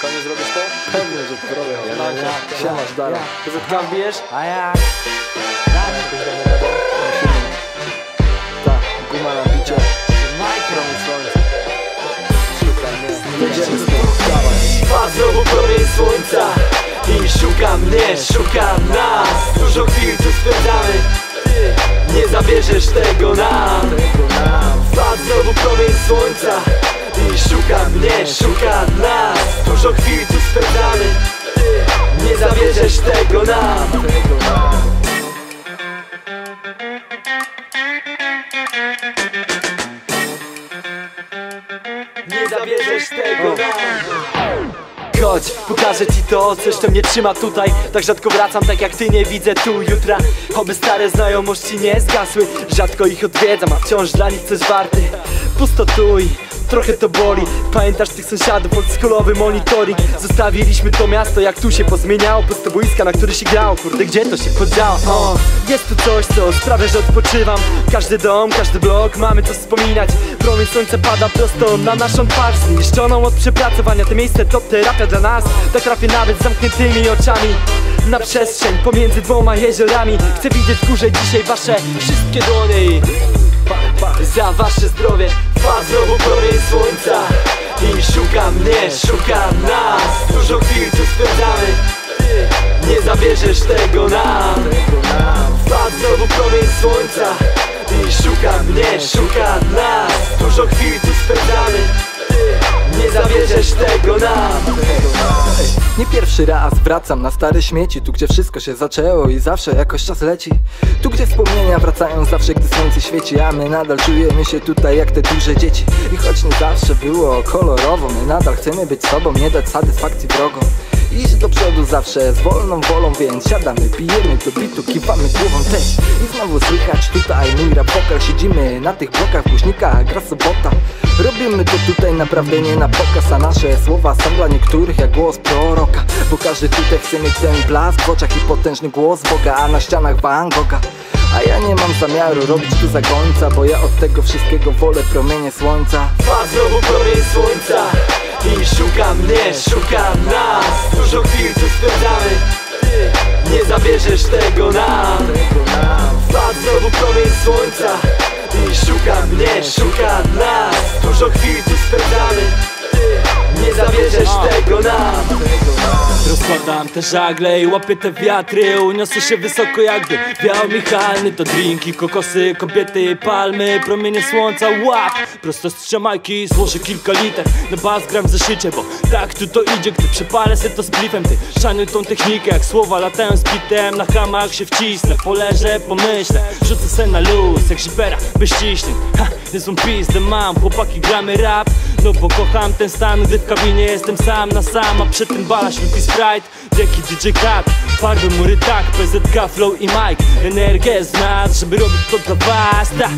Koniec zrobisz to? Pewnie, że zrobię. Ja, ja, ja, Siemasz, Dara. PZK wbijesz? A jak? Tak, guma na bicie. Majkro. Jedziemy z tym. Dawaj. Znowu promień słońca I szuka mnie, szuka nas Dużo chwil tu spędzamy Ty nie zabierzesz tego nam. A znowu promień słońca I szuka mnie, szuka Dużo chwil tu spędzamy nie zabierzesz tego nam. Nie zabierzesz tego nam. Chodź, pokażę ci to, coś co mnie trzyma tutaj. Tak rzadko wracam, tak jak ty nie widzę tu jutra. Oby stare znajomości nie zgasły. Rzadko ich odwiedzam, a wciąż dla nich coś warty. Pusto tu i trochę to boli. Pamiętasz tych sąsiadów, oldschoolowy monitoring? Zostawiliśmy to miasto, jak tu się pozmieniało. Puste boiska, na których się grało. Kurde, gdzie to się podziało? O, jest tu coś, co sprawia, że odpoczywam. Każdy dom, każdy blok, mamy co wspominać. Promień słońca pada prosto na naszą twarz. Zniszczoną od przepracowania, to miejsce to terapia dla nas. Tak trafię nawet z zamkniętymi oczami. Na przestrzeń pomiędzy dwoma jeziorami. Chcę widzieć w górze dzisiaj wasze wszystkie dłonie za wasze zdrowie Trwa znowu promień słońca. I szuka mnie, szuka nas. Dużo chwil tu spędzamy nie zabierzesz tego nam. Trwa znowu promień słońca. I szuka mnie, szuka nas. Dużo chwil tu spędzamy nie zabierzesz Tego nam. Nie pierwszy raz wracam na stare śmieci Tu gdzie wszystko się zaczęło i zawsze jakoś czas leci. Tu gdzie wspomnienia wracają zawsze gdy słońce świeci A my nadal czujemy się tutaj jak te duże dzieci. I choć nie zawsze było kolorowo My nadal chcemy być sobą, nie dać satysfakcji wrogom Iść do przodu zawsze z wolną wolą, więc siadamy, pijemy do bitu, kiwamy głową. Też I znowu słychać tutaj mój rap Siedzimy na tych blokach, w głośnikach, gra sobota. Robimy to tutaj naprawdę nie na pokaz A nasze słowa są dla niektórych jak głos proroka. Bo każdy tutaj chce mieć ten blask w oczach i potężny głos Boga A na ścianach Van Gogha. A ja nie mam zamiaru robić tu za końca Bo ja od tego wszystkiego wolę promienie słońca. Trwa znowu promień słońca. I szuka mnie, szuka nas. Dużo chwil tu spędzamy nie zabierzesz tego nam. Trwa znowu promień słońca. I szuka mnie, szuka nas. Dużo chwil tu spędzamy nie zabierzesz Tego nam. Rozkładam te żagle i łapię te wiatry Uniosę się wysoko jakby wiał michalny. To drinki, kokosy, kobiety, palmy Promienie słońca, łap! Prosto z Jamajki złożę kilka liter Na bas gram w zeszycie, bo tak tu to idzie. Gdy przepalę se to spliffem Ty szanuj tą technikę, jak słowa latają z bitem. Na hamach się wcisnę, poleżę, pomyślę Rzucę se na luz, jak zipera, bez ciśnień Ha, niezłą pizdę mam, chłopaki gramy rap No bo kocham ten stan, gdy w kabinie jestem sam na sam A przy tym bala ślubi Sprite Dzięki DJ Kat Farby, mury tak, PZK, Flow i Mike. Energię z nas, żeby robić to dla was. Tak,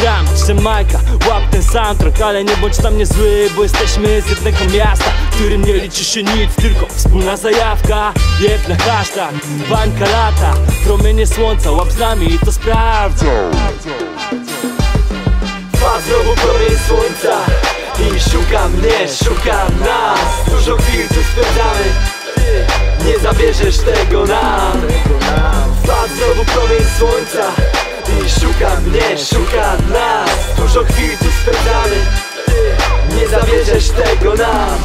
gram, Majka Łap ten soundtrack, ale nie bądź tam niezły Bo jesteśmy z jednego miasta W którym nie liczy się nic, tylko wspólna zajawka. Jedna hashtag, bańka lata Promienie słońca, łap z nami i to sprawdza Trwa znowu promień słońca I szuka mnie, szuka nas Dużo chwil tu spędzamy nie zabierzesz tego nam. Trwa znowu promień słońca I szuka mnie, szuka nas Dużo chwil tu spędzamy nie zabierzesz Tego nam.